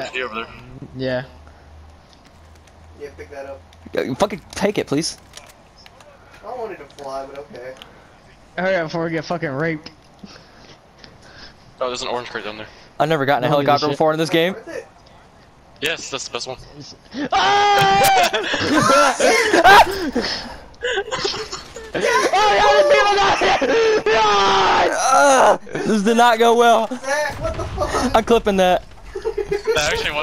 LSD over there. Yeah. Yeah, pick that up. Yeah, Fucking take it, please. I don't want it to fly, but okay. Hurry up before we get fucking raped. Oh, there's an orange crate down there. I've never gotten a I don't a helicopter shit. before in this game. Worth it. Yes, that's the best one. Ah! Ah, this did not go well. Zach, what the fuck? I'm clipping that. That actually wasn't.